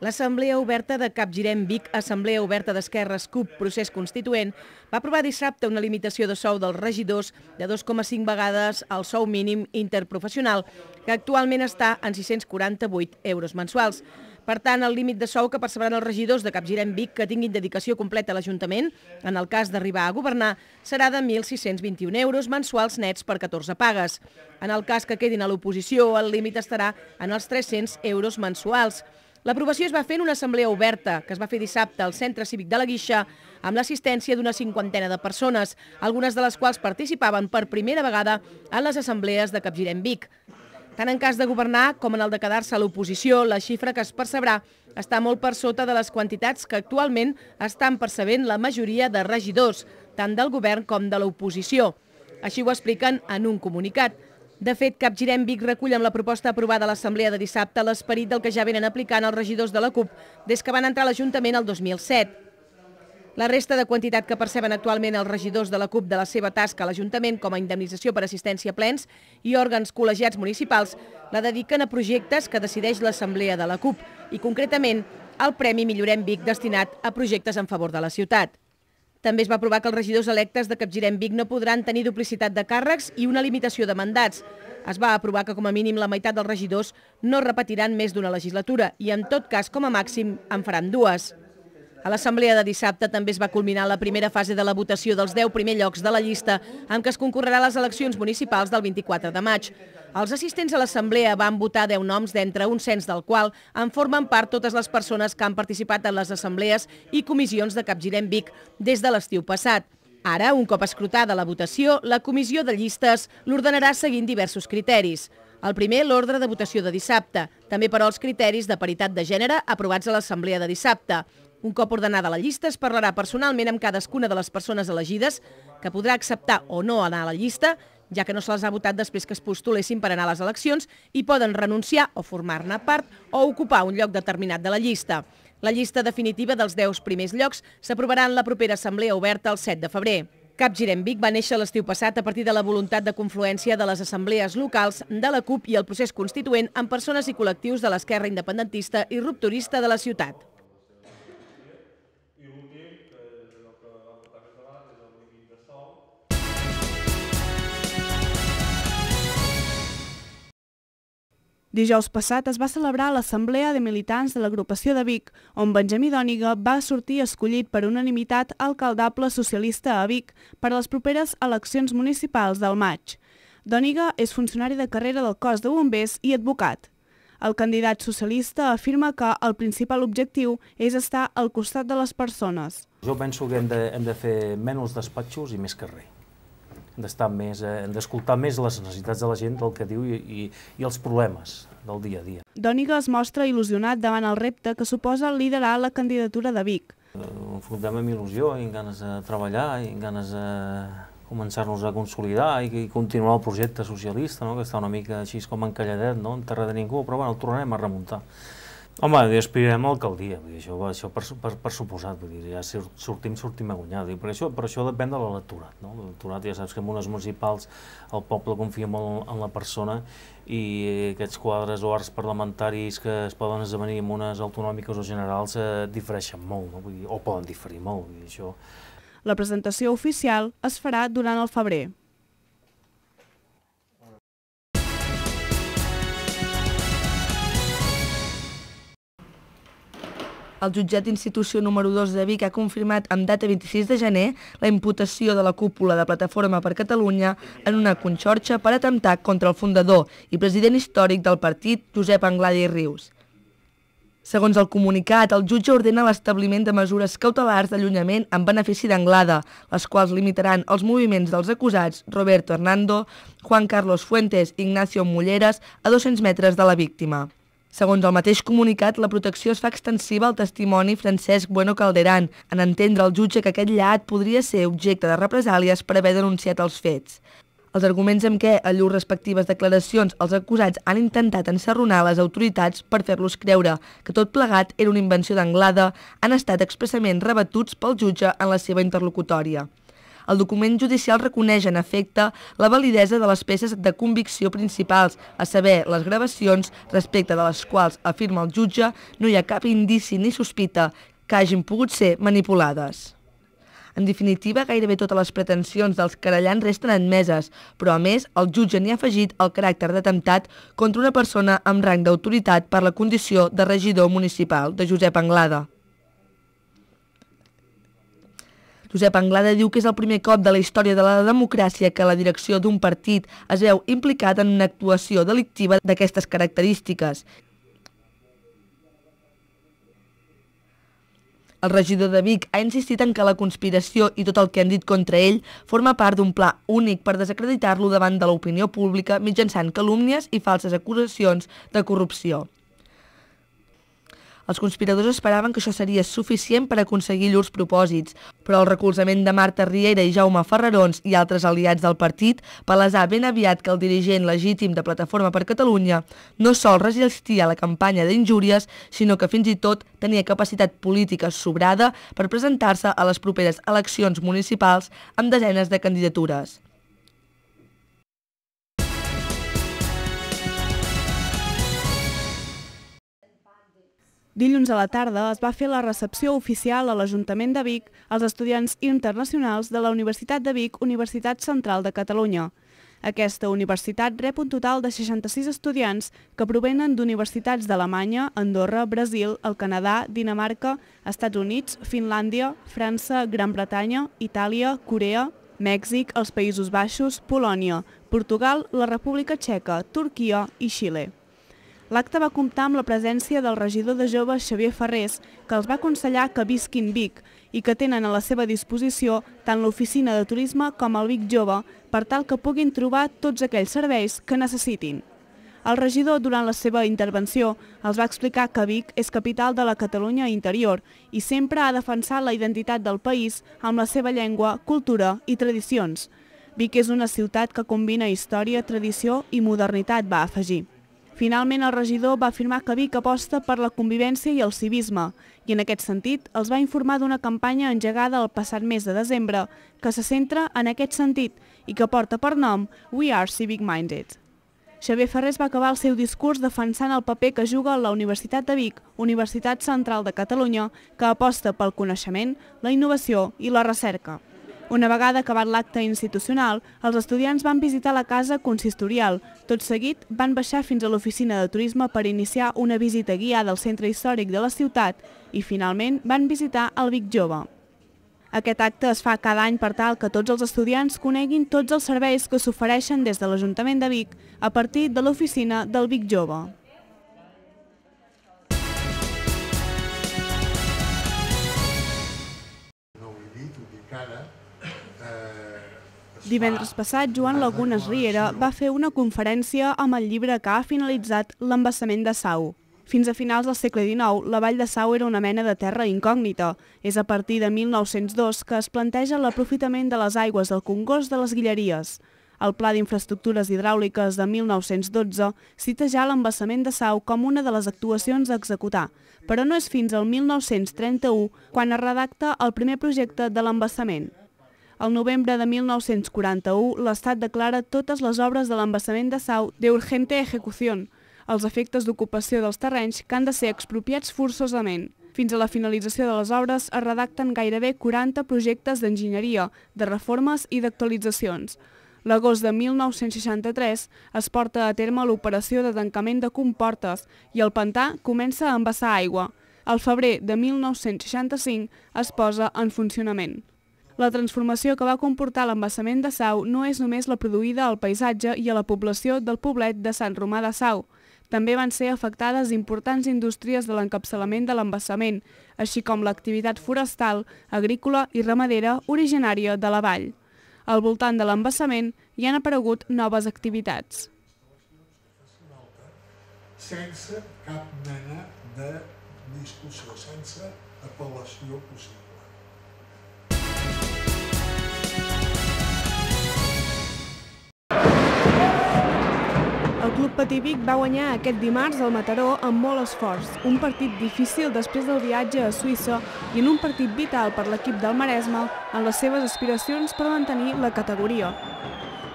L'Assemblea Oberta de Capgirem Vic, Assemblea Oberta d'Esquerres CUP, procés constituent, va aprovar dissabte una limitació de sou dels regidors de 2,5 vegades el sou mínim interprofessional, que actualment està en 648 euros mensuals. Per tant, el límit de sou que percebran els regidors de Capgirem Vic que tinguin dedicació completa a l'Ajuntament, en el cas d'arribar a governar, serà de 1.621 euros mensuals nets per 14 pagues. En el cas que quedin a l'oposició, el límit estarà en els 300 euros mensuals. L'aprovació es va fer en una assemblea oberta que es va fer dissabte al Centre Cívic de la Guixa amb l'assistència d'una cinquantena de persones, algunes de les quals participaven per primera vegada en les assemblees de Capgirem Vic. Tant en cas de governar com en el de quedar-se a l'oposició, la xifra que es percebrà està molt per sota de les quantitats que actualment estan percebent la majoria de regidors, tant del govern com de l'oposició. Així ho expliquen en un comunicat. De fet, Capgirem Vic recull amb la proposta aprovada a l'Assemblea de dissabte l'esperit del que ja venen aplicant els regidors de la CUP des que van entrar a l'Ajuntament el 2007. La resta de quantitat que perceben actualment els regidors de la CUP de la seva tasca a l'Ajuntament com a indemnització per assistència a plens i òrgans col·legiats municipals la dediquen a projectes que decideix l'Assemblea de la CUP i, concretament, al Premi Millorem Vic destinat a projectes en favor de la ciutat. També es va aprovar que els regidors electes de Capgirem Vic no podran tenir duplicitat de càrrecs i una limitació de mandats. Es va aprovar que com a mínim la meitat dels regidors no repetiran més d'una legislatura i en tot cas com a màxim en faran dues. A l'assemblea de dissabte també es va culminar la primera fase de la votació dels 10 primers llocs de la llista amb què es concorrerà les eleccions municipals del 24 de maig. Els assistents a l'assemblea van votar 10 noms d'entre un cens del qual en formen part totes les persones que han participat en les assemblees i comissions de Capgirem Vic des de l'estiu passat. Ara, un cop escrutada la votació, la comissió de llistes l'ordenarà seguint diversos criteris. El primer, l'ordre de votació de dissabte, també però els criteris de paritat de gènere aprovats a l'assemblea de dissabte. Un cop ordenada la llista, es parlarà personalment amb cadascuna de les persones elegides, que podrà acceptar o no anar a la llista, ja que no se les ha votat després que es postulessin per anar a les eleccions i poden renunciar o formar-ne part o ocupar un lloc determinat de la llista. La llista definitiva dels 10 primers llocs s'aprovarà en la propera assemblea oberta el 7 de febrer. Capgirem Vic va néixer l'estiu passat a partir de la voluntat de confluència de les assemblees locals de la CUP i el procés constituent amb persones i col·lectius de l'esquerra independentista i rupturista de la ciutat. Dijous passat es va celebrar l'Assemblea de Militants de l'agrupació de Vic, on Benjamí Dòniga va sortir escollit per unanimitat alcaldable socialista a Vic per a les properes eleccions municipals del maig. Dòniga és funcionari de carrera del cos de bombers i advocat. El candidat socialista afirma que el principal objectiu és estar al costat de les persones. Jo penso que hem de, hem de fer menys despatxos i més carrer d'estar més, eh, d'escoltar més les necessitats de la gent del que diu i, i, i els problemes del dia a dia. Dòniga es mostra il·lusionat davant el repte que suposa liderar la candidatura de Vic. Eh, enfrontem amb il·lusió i amb ganes de treballar i amb ganes de començar-nos a consolidar i, i continuar el projecte socialista, no? que està una mica així com encalladet, no? en terra de ningú, però bueno, el tornarem a remuntar. Home, aspirem a l'alcaldia, això, això per, per, per suposat, vull dir, ja sortim, sortim a guanyar, dir, però, això, però això depèn de l'electorat, no? L'electorat ja saps que en unes municipals el poble confia molt en la persona i aquests quadres o arts parlamentaris que es poden esdevenir en unes autonòmiques o generals eh, difereixen molt, no? vull dir, o poden diferir molt, vull dir, això... La presentació oficial es farà durant el febrer. El jutjat d'institució número 2 de Vic ha confirmat amb data 26 de gener la imputació de la cúpula de Plataforma per Catalunya en una conxorxa per atemptar contra el fundador i president històric del partit, Josep Anglada i Rius. Segons el comunicat, el jutge ordena l'establiment de mesures cautelars d'allunyament en benefici d'Anglada, les quals limitaran els moviments dels acusats Roberto Hernando, Juan Carlos Fuentes i Ignacio Mulleres a 200 metres de la víctima. Segons el mateix comunicat, la protecció es fa extensiva al testimoni Francesc Bueno Calderán, en entendre el jutge que aquest llat podria ser objecte de represàlies per haver denunciat els fets. Els arguments amb què, a llurs respectives declaracions, els acusats han intentat encerronar les autoritats per fer-los creure que tot plegat era una invenció d'Anglada han estat expressament rebatuts pel jutge en la seva interlocutòria. El document judicial reconeix, en efecte, la validesa de les peces de convicció principals, a saber, les gravacions, respecte de les quals, afirma el jutge, no hi ha cap indici ni sospita que hagin pogut ser manipulades. En definitiva, gairebé totes les pretensions dels querellants resten admeses, però a més, el jutge n'hi ha afegit el caràcter d'atemptat contra una persona amb rang d'autoritat per la condició de regidor municipal de Josep Anglada. Josep Anglada diu que és el primer cop de la història de la democràcia que la direcció d'un partit es veu implicada en una actuació delictiva d'aquestes característiques El regidor de Vic ha insistit en que la conspiració i tot el que han dit contra ell forma part d'un pla únic per desacreditar-lo davant de l'opinió pública mitjançant calúmnies i falses acusacions de corrupció. Els conspiradors esperaven que això seria suficient per aconseguir llurs propòsits, però el recolzament de Marta Riera i Jaume Ferrarons i altres aliats del partit palesar ben aviat que el dirigent legítim de Plataforma per Catalunya no sol resistir a la campanya d'injúries, sinó que fins i tot tenia capacitat política sobrada per presentar-se a les properes eleccions municipals amb desenes de candidatures. Dilluns a la tarda es va fer la recepció oficial a l'Ajuntament de Vic als estudiants internacionals de la Universitat de Vic, Universitat Central de Catalunya. Aquesta universitat rep un total de 66 estudiants que provenen d'universitats d'Alemanya, Andorra, Brasil, el Canadà, Dinamarca, Estats Units, Finlàndia, França, Gran Bretanya, Itàlia, Corea, Mèxic, els Països Baixos, Polònia, Portugal, la República Txeca, Turquia i Xile. L'acte va comptar amb la presència del regidor de joves Xavier Ferrés, que els va aconsellar que visquin Vic i que tenen a la seva disposició tant l'oficina de turisme com el Vic Jove per tal que puguin trobar tots aquells serveis que necessitin. El regidor, durant la seva intervenció, els va explicar que Vic és capital de la Catalunya interior i sempre ha defensat la identitat del país amb la seva llengua, cultura i tradicions. Vic és una ciutat que combina història, tradició i modernitat, va afegir. Finalment, el regidor va afirmar que Vic aposta per la convivència i el civisme i en aquest sentit els va informar d'una campanya engegada el passat mes de desembre que se centra en aquest sentit i que porta per nom We Are Civic Minded. Xavier Ferrés va acabar el seu discurs defensant el paper que juga la Universitat de Vic, Universitat Central de Catalunya, que aposta pel coneixement, la innovació i la recerca. Una vegada acabat l'acte institucional, els estudiants van visitar la casa consistorial. Tot seguit, van baixar fins a l'oficina de turisme per iniciar una visita guiada al centre històric de la ciutat i, finalment, van visitar el Vic Jove. Aquest acte es fa cada any per tal que tots els estudiants coneguin tots els serveis que s'ofereixen des de l'Ajuntament de Vic a partir de l'oficina del Vic Jove. Divendres passat, Joan Lagunes Riera va fer una conferència amb el llibre que ha finalitzat l'embassament de Sau. Fins a finals del segle XIX, la vall de Sau era una mena de terra incògnita. És a partir de 1902 que es planteja l'aprofitament de les aigües del Congost de les Guilleries. El Pla d'Infraestructures Hidràuliques de 1912 cita ja l'embassament de Sau com una de les actuacions a executar, però no és fins al 1931 quan es redacta el primer projecte de l'embassament. El novembre de 1941, l'Estat declara totes les obres de l'embassament de Sau de urgente ejecució, els efectes d'ocupació dels terrenys que han de ser expropiats forçosament. Fins a la finalització de les obres es redacten gairebé 40 projectes d'enginyeria, de reformes i d'actualitzacions. L'agost de 1963 es porta a terme l'operació de tancament de comportes i el pantà comença a embassar aigua. Al febrer de 1965 es posa en funcionament. La transformació que va comportar l'embassament de Sau no és només la produïda al paisatge i a la població del poblet de Sant Romà de Sau. També van ser afectades importants indústries de l'encapçalament de l'embassament, així com l'activitat forestal, agrícola i ramadera originària de la vall. Al voltant de l'embassament hi han aparegut noves activitats. Sense cap mena de discussió, sense apel·lació possible. Patí Vic va guanyar aquest dimarts al Mataró amb molt esforç, un partit difícil després del viatge a Suïssa i en un partit vital per l'equip del Maresme en les seves aspiracions per mantenir la categoria.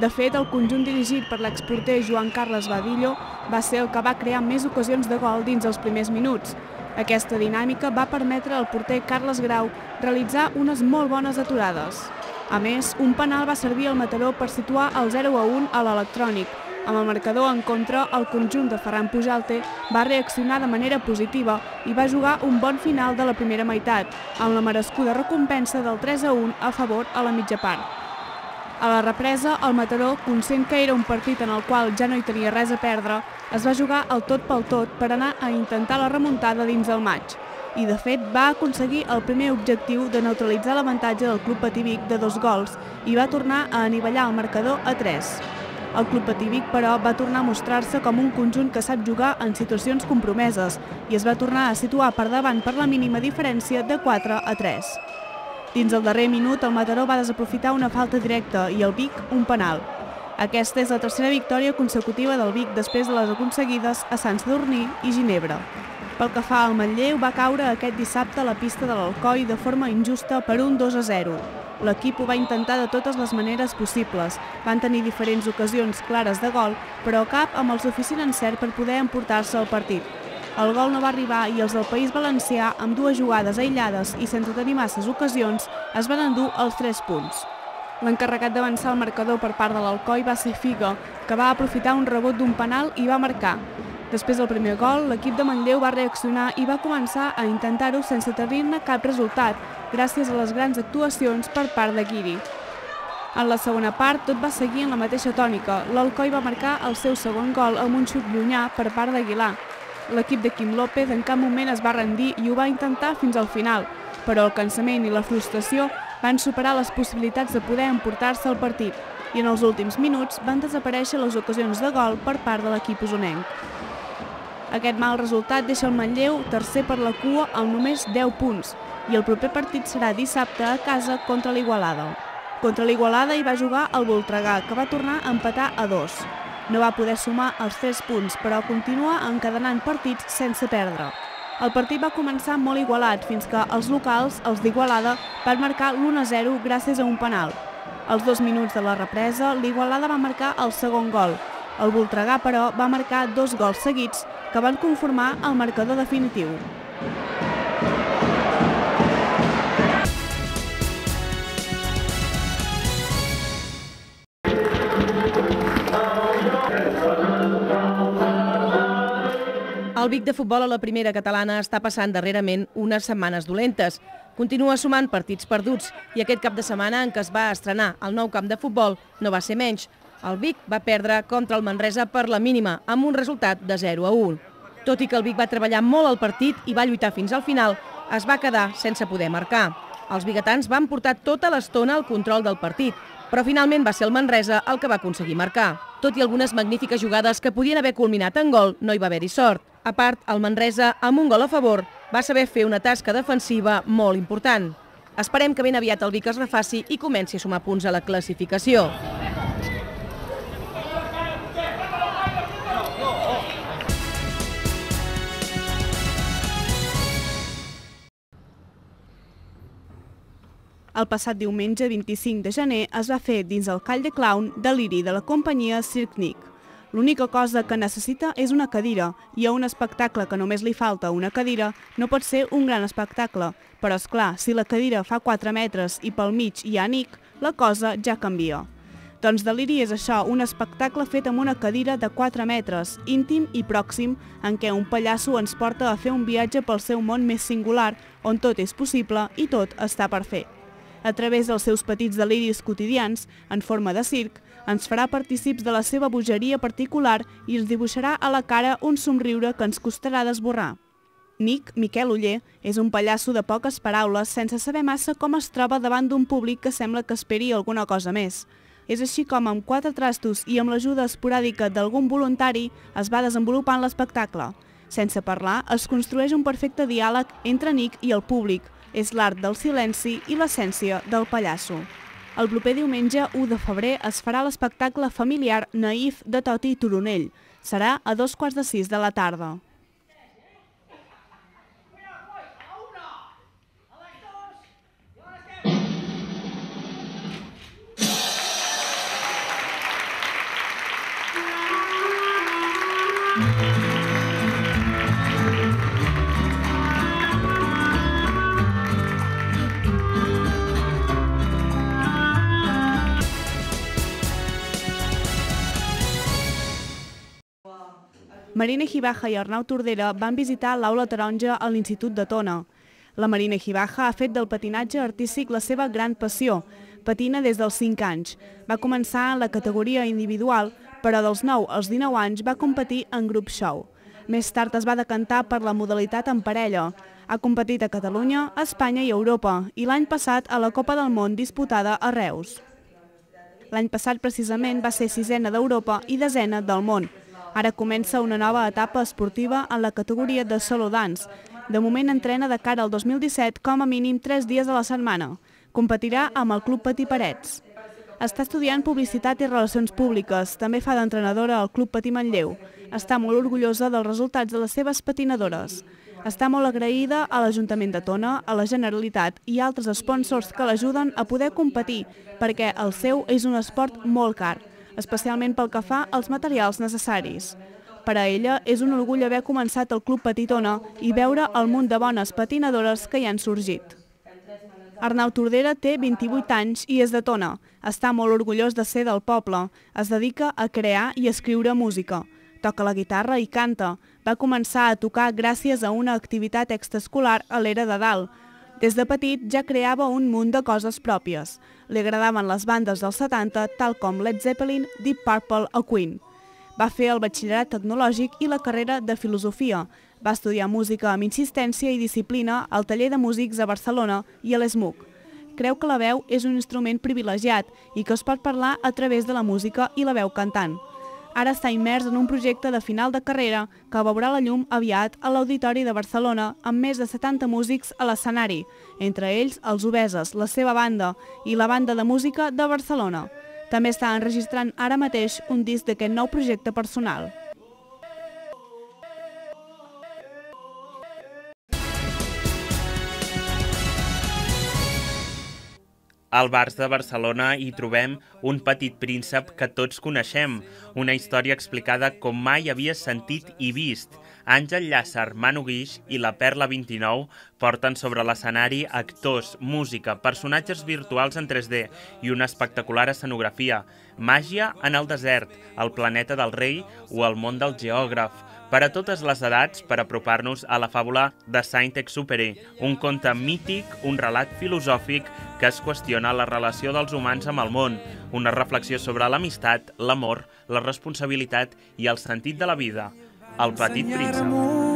De fet, el conjunt dirigit per l'exporter Joan Carles Badillo va ser el que va crear més ocasions de gol dins els primers minuts. Aquesta dinàmica va permetre al porter Carles Grau realitzar unes molt bones aturades. A més, un penal va servir al Mataró per situar el 0 a 1 a l'electrònic, amb el marcador en contra, el conjunt de Ferran Pujalte va reaccionar de manera positiva i va jugar un bon final de la primera meitat, amb la merescuda recompensa del 3 a 1 a favor a la mitja part. A la represa, el Mataró, conscient que era un partit en el qual ja no hi tenia res a perdre, es va jugar el tot pel tot per anar a intentar la remuntada dins el maig. I, de fet, va aconseguir el primer objectiu de neutralitzar l'avantatge del Club Pativic de dos gols i va tornar a anivellar el marcador a 3. El Club Pativic, però, va tornar a mostrar-se com un conjunt que sap jugar en situacions compromeses i es va tornar a situar per davant per la mínima diferència de 4 a 3. Dins el darrer minut, el Mataró va desaprofitar una falta directa i el Vic un penal. Aquesta és la tercera victòria consecutiva del Vic després de les aconseguides a Sant Sadurní i Ginebra. Pel que fa al Manlleu, va caure aquest dissabte a la pista de l'Alcoi de forma injusta per un 2 a 0. L'equip ho va intentar de totes les maneres possibles. Van tenir diferents ocasions clares de gol, però cap amb el suficient encert per poder emportar-se el partit. El gol no va arribar i els del País Valencià, amb dues jugades aïllades i sense tenir masses ocasions, es van endur els 3 punts. L'encarregat d'avançar el marcador per part de l'Alcoi va ser Figa, que va aprofitar un rebot d'un penal i va marcar. Després del primer gol, l'equip de Manlleu va reaccionar i va començar a intentar-ho sense tenir-ne cap resultat, gràcies a les grans actuacions per part de Guiri. En la segona part, tot va seguir en la mateixa tònica. L'Alcoi va marcar el seu segon gol amb un xut llunyà per part d'Aguilar. L'equip de Quim López en cap moment es va rendir i ho va intentar fins al final, però el cansament i la frustració van superar les possibilitats de poder emportar-se el partit i en els últims minuts van desaparèixer les ocasions de gol per part de l'equip usonenc. Aquest mal resultat deixa el Manlleu tercer per la cua amb només 10 punts i el proper partit serà dissabte a casa contra l'Igualada. Contra l'Igualada hi va jugar el Voltregà, que va tornar a empatar a 2. No va poder sumar els 3 punts, però continua encadenant partits sense perdre. El partit va començar molt igualat fins que els locals, els d'Igualada, van marcar l'1-0 gràcies a un penal. Als dos minuts de la represa, l'Igualada va marcar el segon gol. El Voltregà, però, va marcar dos gols seguits que van conformar el marcador definitiu. Vic de futbol a la primera catalana està passant darrerament unes setmanes dolentes. Continua sumant partits perduts i aquest cap de setmana en què es va estrenar el nou camp de futbol no va ser menys. El Vic va perdre contra el Manresa per la mínima, amb un resultat de 0 a 1. Tot i que el Vic va treballar molt al partit i va lluitar fins al final, es va quedar sense poder marcar. Els biguetans van portar tota l'estona al control del partit, però finalment va ser el Manresa el que va aconseguir marcar. Tot i algunes magnífiques jugades que podien haver culminat en gol, no hi va haver-hi sort. A part, el Manresa, amb un gol a favor, va saber fer una tasca defensiva molt important. Esperem que ben aviat el Vic es refaci i comenci a sumar punts a la classificació. El passat diumenge 25 de gener es va fer dins el Call de Clown deliri de la companyia Cirque Nick. L'única cosa que necessita és una cadira. I a un espectacle que només li falta una cadira. No pot ser un gran espectacle, però és clar, si la cadira fa 4 metres i pel mig hi ha Nick, la cosa ja canvia. Doncs Deliri és això, un espectacle fet amb una cadira de 4 metres, íntim i pròxim, en què un pallasso ens porta a fer un viatge pel seu món més singular, on tot és possible i tot està per fer a través dels seus petits deliris quotidians, en forma de circ, ens farà partícips de la seva bogeria particular i ens dibuixarà a la cara un somriure que ens costarà d'esborrar. Nick, Miquel Uller, és un pallasso de poques paraules sense saber massa com es troba davant d'un públic que sembla que esperi alguna cosa més. És així com amb quatre trastos i amb l'ajuda esporàdica d'algun voluntari es va desenvolupant l'espectacle. Sense parlar, es construeix un perfecte diàleg entre Nick i el públic, és l'art del silenci i l'essència del pallasso. El proper diumenge 1 de febrer es farà l'espectacle familiar Naïf de Toti Turonell. Serà a dos quarts de sis de la tarda. Marina Gibaja i Arnau Tordera van visitar l'aula taronja a l'Institut de Tona. La Marina Gibaja ha fet del patinatge artístic la seva gran passió. Patina des dels 5 anys. Va començar en la categoria individual, però dels 9 als 19 anys va competir en grup show. Més tard es va decantar per la modalitat en parella. Ha competit a Catalunya, Espanya i Europa i l'any passat a la Copa del Món disputada a Reus. L'any passat precisament va ser sisena d'Europa i desena del món, Ara comença una nova etapa esportiva en la categoria de solo dance. De moment entrena de cara al 2017 com a mínim 3 dies a la setmana. Competirà amb el Club Patí Parets. Està estudiant Publicitat i Relacions Públiques. També fa d'entrenadora al Club Patí Manlleu. Està molt orgullosa dels resultats de les seves patinadores. Està molt agraïda a l'Ajuntament de Tona, a la Generalitat i altres sponsors que l'ajuden a poder competir, perquè el seu és un esport molt car especialment pel que fa als materials necessaris. Per a ella és un orgull haver començat el Club Petitona i veure el munt de bones patinadores que hi han sorgit. Arnau Tordera té 28 anys i és de Tona. Està molt orgullós de ser del poble. Es dedica a crear i escriure música. Toca la guitarra i canta. Va començar a tocar gràcies a una activitat extraescolar a l'era de dalt, des de petit ja creava un munt de coses pròpies. Li agradaven les bandes dels 70, tal com Led Zeppelin, Deep Purple o Queen. Va fer el batxillerat tecnològic i la carrera de filosofia. Va estudiar música amb insistència i disciplina al taller de músics a Barcelona i a l'ESMUC. Creu que la veu és un instrument privilegiat i que es pot parlar a través de la música i la veu cantant ara està immers en un projecte de final de carrera que veurà la llum aviat a l'Auditori de Barcelona amb més de 70 músics a l'escenari, entre ells els Obeses, la seva banda i la banda de música de Barcelona. També està enregistrant ara mateix un disc d'aquest nou projecte personal. Al Bars de Barcelona hi trobem un petit príncep que tots coneixem, una història explicada com mai havia sentit i vist. Àngel Llàcer, Manu Guix i la Perla 29 porten sobre l'escenari actors, música, personatges virtuals en 3D i una espectacular escenografia, màgia en el desert, el planeta del rei o el món del geògraf, per a totes les edats per apropar-nos a la fàbula de Saint-Exupéry, un conte mític, un relat filosòfic que es qüestiona la relació dels humans amb el món, una reflexió sobre l'amistat, l'amor, la responsabilitat i el sentit de la vida. El petit príncep.